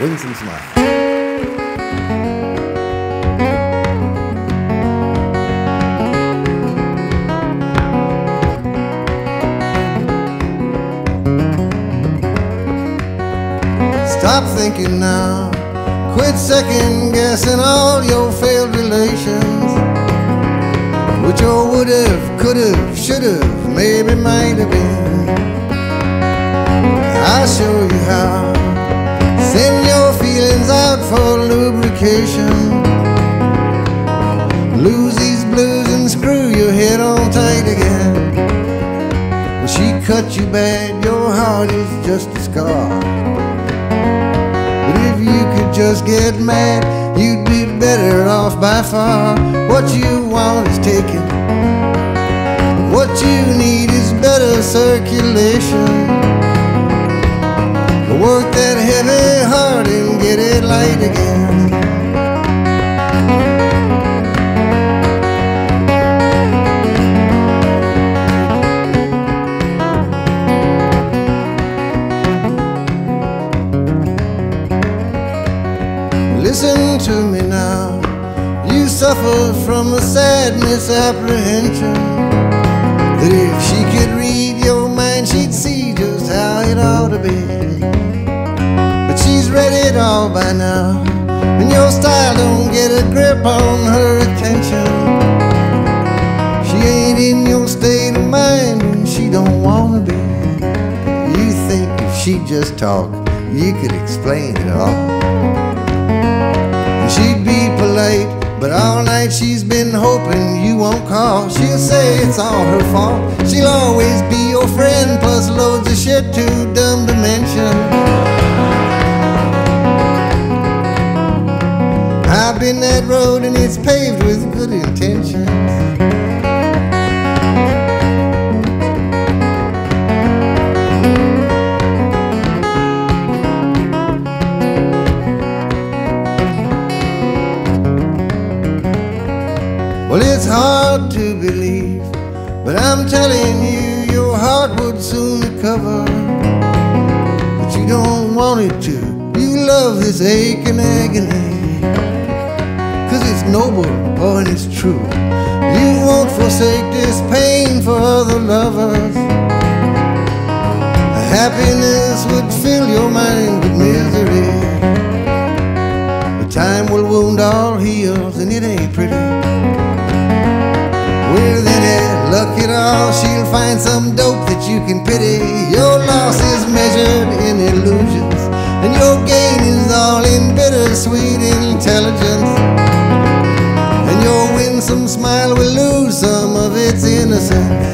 winsome smile. Stop thinking now. Quit second guessing all your failed relations. Which your would have, could have, should have, maybe might have been. I'll show you how. For lubrication. Lose these blues and screw your head on tight again. When she cut you bad, your heart is just a scar. But if you could just get mad, you'd be better off by far. What you want is taken. What you need is better circulation. Light again. Listen to me now. You suffer from a sad misapprehension. That if she could read your mind, she'd see just how it ought to be. All by now. And your style don't get a grip on her attention. She ain't in your state of mind and she don't wanna be. You think if she just talked, you could explain it all. And she'd be polite, but all night she's been hoping you won't call. She'll say it's all her fault. She'll always I've that road and it's paved with good intentions. Well, it's hard to believe, but I'm telling you, your heart would soon recover. But you don't want it to. You love this ache and agony. Noble, oh, and it's true. You won't forsake this pain for other lovers. Happiness would fill your mind with misery. But time will wound all heals, and it ain't pretty. With any eh, luck at all, she'll find some dope that you can pity. Your loss is measured in illusions, and your gain is all in bittersweet intelligence. Winsome smile will lose some of its innocence.